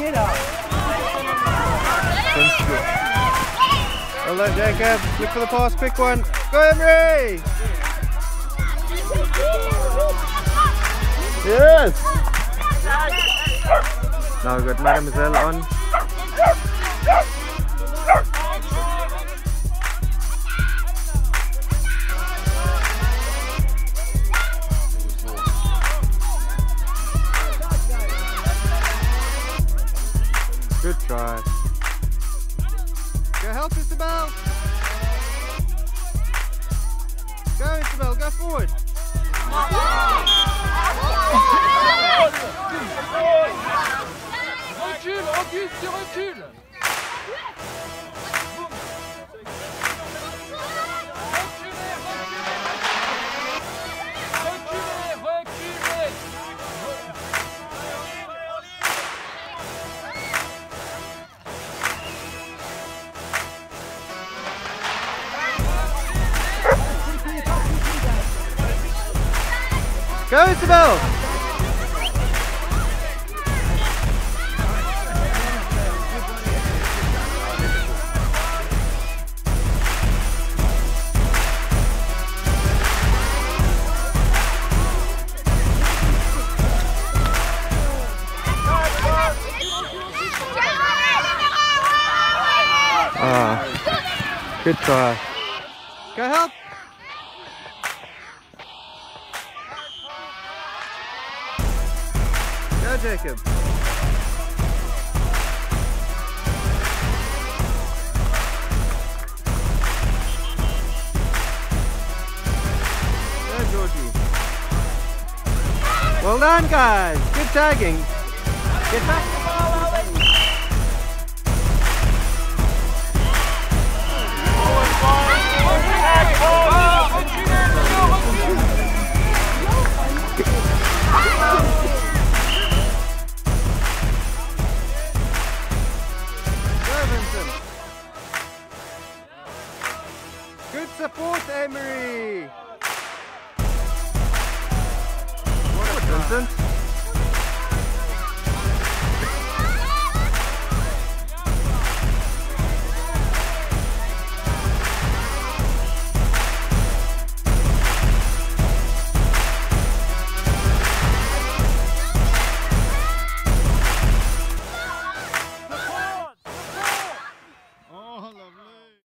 Well done, Jacob. Look for the pass, quick one. Go, Emery! Yes! Now we've got Mademoiselle on. Good try. Go help Isabel. Go Isabel, go forward. Recule, Auguste, tu recules Go Isabel. Ah, good try. Go help. Go Jacob. Go Georgie. Well done guys. Good tagging. Get back the support, Emery. What Vincent.